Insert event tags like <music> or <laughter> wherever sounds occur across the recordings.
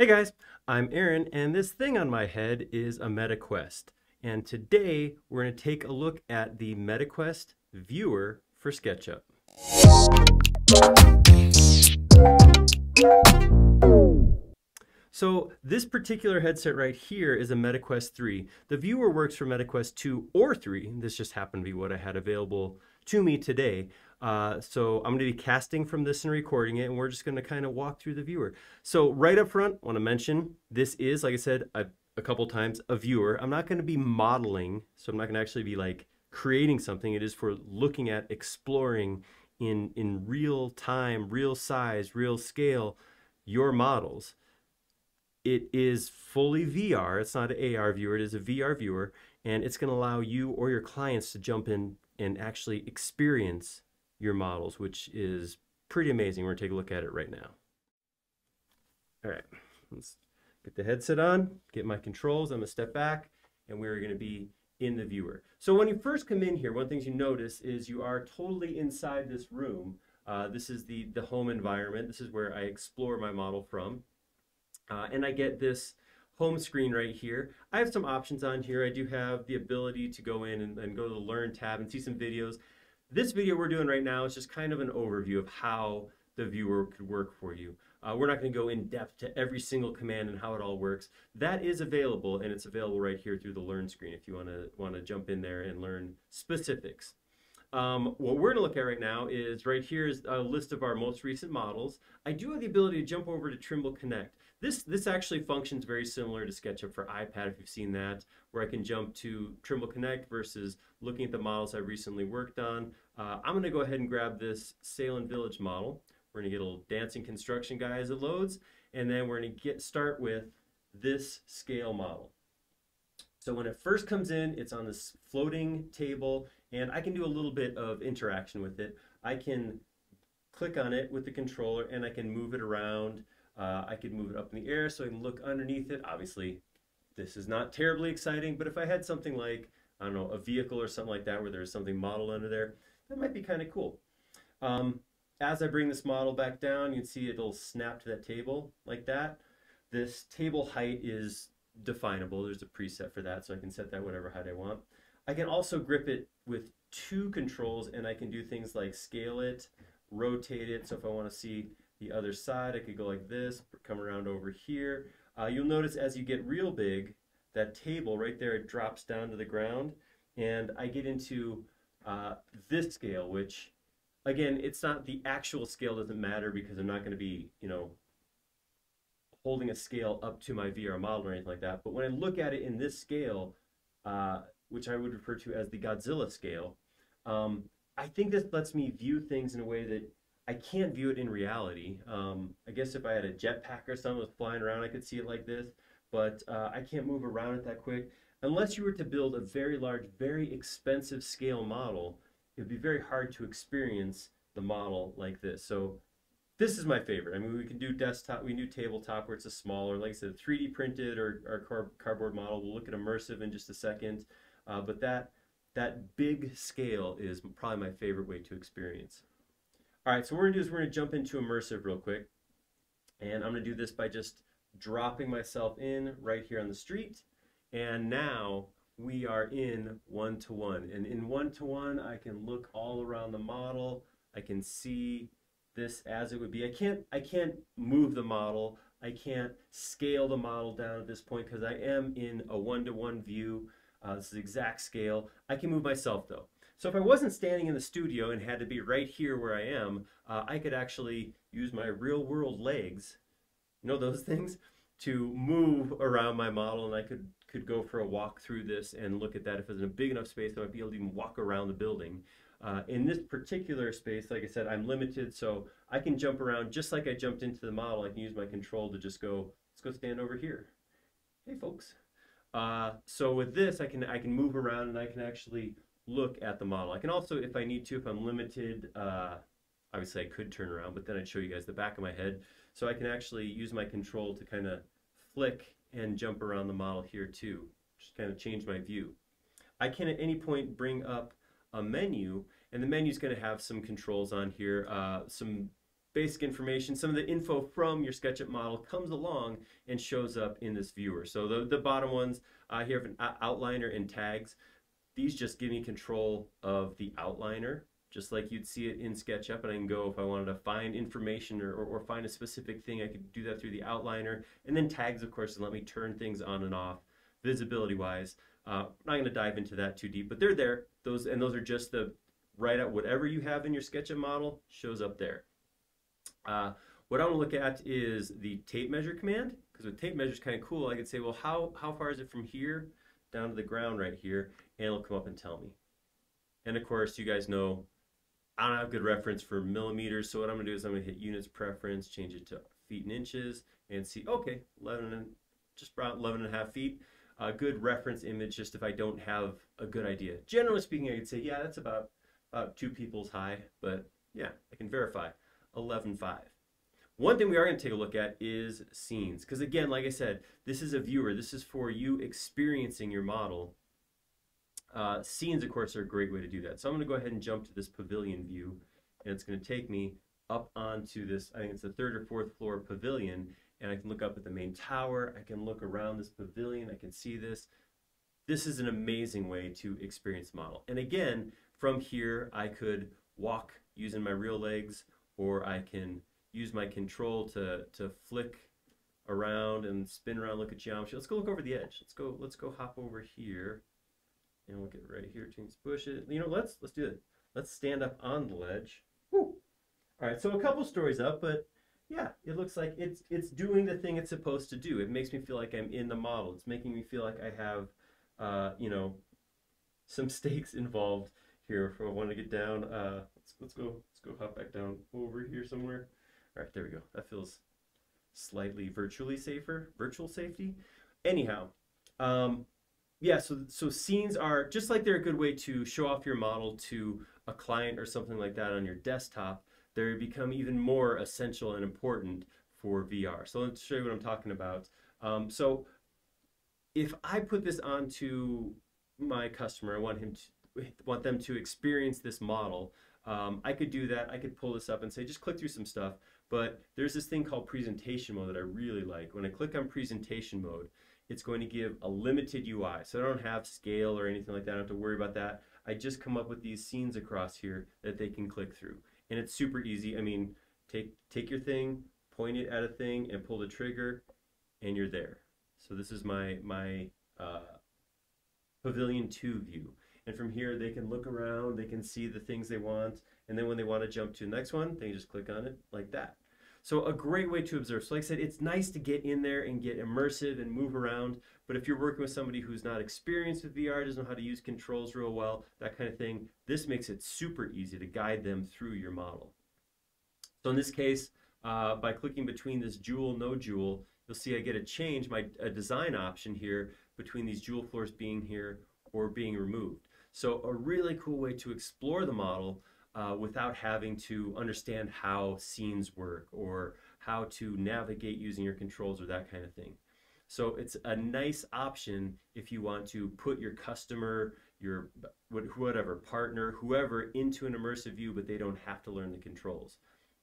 Hey guys, I'm Aaron, and this thing on my head is a Meta Quest. And today we're going to take a look at the Meta Quest viewer for SketchUp. So this particular headset right here is a Meta Quest 3. The viewer works for Meta Quest 2 or 3. This just happened to be what I had available to me today. Uh, so I'm going to be casting from this and recording it, and we're just going to kind of walk through the viewer. So right up front, I want to mention this is, like I said a, a couple times, a viewer. I'm not going to be modeling, so I'm not going to actually be like creating something. It is for looking at, exploring in in real time, real size, real scale, your models. It is fully VR. It's not an AR viewer. It is a VR viewer, and it's going to allow you or your clients to jump in and actually experience your models, which is pretty amazing. We're to take a look at it right now. All right, let's get the headset on, get my controls. I'm to step back, and we're to be in the viewer. So when you first come in here, one of the things you notice is you are totally inside this room. Uh, this is the, the home environment. This is where I explore my model from. Uh, and I get this home screen right here. I have some options on here. I do have the ability to go in and, and go to the Learn tab and see some videos. This video we're doing right now is just kind of an overview of how the viewer could work for you. Uh, we're not going to go in depth to every single command and how it all works. That is available, and it's available right here through the Learn screen if you want to want to jump in there and learn specifics. Um, what we're going to look at right now is right here is a list of our most recent models. I do have the ability to jump over to Trimble Connect. This, this actually functions very similar to SketchUp for iPad, if you've seen that, where I can jump to Trimble Connect versus looking at the models I recently worked on. Uh, I'm going to go ahead and grab this Salem Village model. We're going to get a little dancing construction guy as it loads, and then we're going to get start with this scale model. So when it first comes in, it's on this floating table, and I can do a little bit of interaction with it. I can click on it with the controller, and I can move it around. Uh, I could move it up in the air so I can look underneath it. Obviously, this is not terribly exciting, but if I had something like, I don't know, a vehicle or something like that where there's something modeled under there, that might be kind of cool. Um, as I bring this model back down, you can see it'll snap to that table like that. This table height is definable. There's a preset for that, so I can set that whatever height I want. I can also grip it with two controls, and I can do things like scale it, rotate it. So if I want to see the other side. I could go like this, come around over here. Uh, you'll notice as you get real big, that table right there, it drops down to the ground. And I get into uh, this scale, which again, it's not the actual scale doesn't matter because I'm not going to be, you know, holding a scale up to my VR model or anything like that. But when I look at it in this scale, uh, which I would refer to as the Godzilla scale, um, I think this lets me view things in a way that I can't view it in reality. Um, I guess if I had a jetpack or something was flying around, I could see it like this, but uh, I can't move around it that quick. Unless you were to build a very large, very expensive scale model, it would be very hard to experience the model like this. So this is my favorite. I mean, we can do desktop, we can do tabletop where it's a smaller, like I said, 3D printed or, or car, cardboard model. We'll look at immersive in just a second. Uh, but that, that big scale is probably my favorite way to experience. All right, so what we're gonna do is we're gonna jump into immersive real quick. And I'm gonna do this by just dropping myself in right here on the street. And now we are in one-to-one. -one. And in one-to-one, -one, I can look all around the model. I can see this as it would be. I can't, I can't move the model. I can't scale the model down at this point because I am in a one-to-one -one view. Uh, this is exact scale. I can move myself though. So if I wasn't standing in the studio and had to be right here where I am, uh, I could actually use my real world legs, you know those <laughs> things, to move around my model and I could, could go for a walk through this and look at that. If it's in a big enough space, I might be able to even walk around the building. Uh, in this particular space, like I said, I'm limited, so I can jump around just like I jumped into the model. I can use my control to just go, let's go stand over here. Hey folks. Uh, so with this, I can, I can move around and I can actually look at the model. I can also, if I need to, if I'm limited, uh, obviously I could turn around, but then I'd show you guys the back of my head. So I can actually use my control to kind of flick and jump around the model here too, just kind of change my view. I can at any point bring up a menu, and the menu is going to have some controls on here, uh, some basic information, some of the info from your SketchUp model comes along and shows up in this viewer. So the, the bottom ones uh, here have an outliner and tags. These just give me control of the outliner, just like you'd see it in SketchUp. And I can go if I wanted to find information or, or, or find a specific thing, I could do that through the outliner. And then tags, of course, and let me turn things on and off visibility wise. Uh, I'm not going to dive into that too deep, but they're there. Those and those are just the write out whatever you have in your SketchUp model shows up there. Uh, what I want to look at is the tape measure command, because with tape measure is kind of cool. I could say, well, how, how far is it from here down to the ground right here? And it'll come up and tell me. And of course, you guys know I don't have good reference for millimeters, so what I'm going to do is I'm going to hit units preference, change it to feet and inches, and see, okay, 11 and, just about 11 and a half feet. A good reference image just if I don't have a good idea. Generally speaking, I could say, yeah, that's about, about two people's high, but yeah, I can verify. 11.5. One thing we are going to take a look at is scenes. Because again, like I said, this is a viewer. This is for you experiencing your model. Uh, scenes, of course, are a great way to do that. So I'm going to go ahead and jump to this pavilion view. And it's going to take me up onto this, I think it's the third or fourth floor pavilion. And I can look up at the main tower. I can look around this pavilion. I can see this. This is an amazing way to experience model. And again, from here, I could walk using my real legs or I can use my control to, to flick around and spin around, look at geometry. Let's go look over the edge. Let's go, let's go hop over here and we'll get right here, change bushes. You know, let's, let's do it. Let's stand up on the ledge. Woo. All right, so a couple stories up, but yeah, it looks like it's it's doing the thing it's supposed to do. It makes me feel like I'm in the model. It's making me feel like I have, uh, you know, some stakes <laughs> involved here. If I want to get down, uh, let's let's go let's go hop back down over here somewhere. All right, there we go. That feels slightly virtually safer, virtual safety. Anyhow, um, yeah. So so scenes are just like they're a good way to show off your model to a client or something like that on your desktop. They become even more essential and important for VR. So let's show you what I'm talking about. Um, so if I put this onto my customer, I want him to want them to experience this model, um, I could do that. I could pull this up and say, just click through some stuff. But there's this thing called presentation mode that I really like. When I click on presentation mode, it's going to give a limited UI. So I don't have scale or anything like that. I don't have to worry about that. I just come up with these scenes across here that they can click through. And it's super easy. I mean, take, take your thing, point it at a thing, and pull the trigger, and you're there. So this is my, my uh, Pavilion 2 view. And from here, they can look around, they can see the things they want, and then when they want to jump to the next one, they just click on it like that. So a great way to observe. So like I said, it's nice to get in there and get immersive and move around. But if you're working with somebody who's not experienced with VR, doesn't know how to use controls real well, that kind of thing, this makes it super easy to guide them through your model. So in this case, uh, by clicking between this jewel, no jewel, you'll see I get a change, my a design option here between these jewel floors being here or being removed. So a really cool way to explore the model uh, without having to understand how scenes work or how to navigate using your controls or that kind of thing. So it's a nice option if you want to put your customer, your whatever partner, whoever into an immersive view, but they don't have to learn the controls.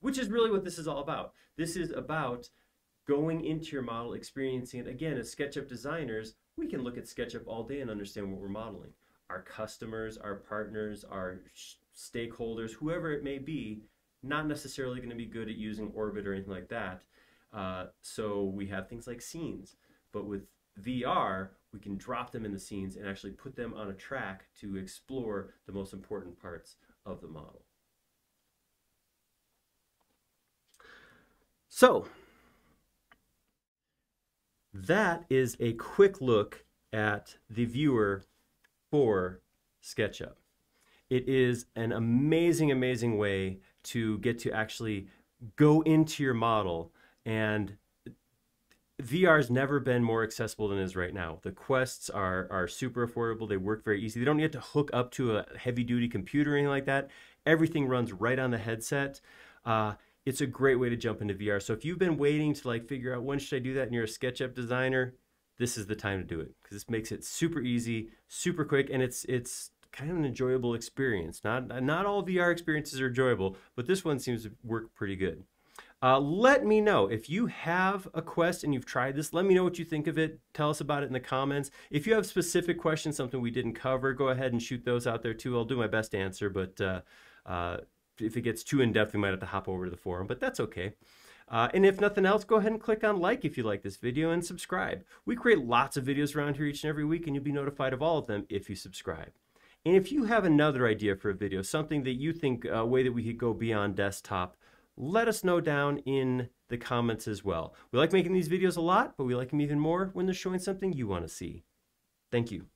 Which is really what this is all about. This is about going into your model, experiencing it. Again, as SketchUp designers, we can look at SketchUp all day and understand what we're modeling our customers, our partners, our stakeholders, whoever it may be, not necessarily going to be good at using Orbit or anything like that. Uh, so we have things like scenes, but with VR, we can drop them in the scenes and actually put them on a track to explore the most important parts of the model. So, that is a quick look at the viewer for SketchUp. It is an amazing, amazing way to get to actually go into your model and VR has never been more accessible than it is right now. The Quests are, are super affordable. They work very easy. They don't need to hook up to a heavy duty computer or anything like that. Everything runs right on the headset. Uh, it's a great way to jump into VR. So if you've been waiting to like figure out when should I do that and you're a SketchUp designer, this is the time to do it because this makes it super easy, super quick, and it's it's kind of an enjoyable experience. Not not all VR experiences are enjoyable, but this one seems to work pretty good. Uh, let me know if you have a Quest and you've tried this. Let me know what you think of it. Tell us about it in the comments. If you have specific questions, something we didn't cover, go ahead and shoot those out there too. I'll do my best to answer, but uh, uh, if it gets too in depth, we might have to hop over to the forum, but that's okay. Uh, and if nothing else, go ahead and click on like if you like this video and subscribe. We create lots of videos around here each and every week, and you'll be notified of all of them if you subscribe. And if you have another idea for a video, something that you think a way that we could go beyond desktop, let us know down in the comments as well. We like making these videos a lot, but we like them even more when they're showing something you want to see. Thank you.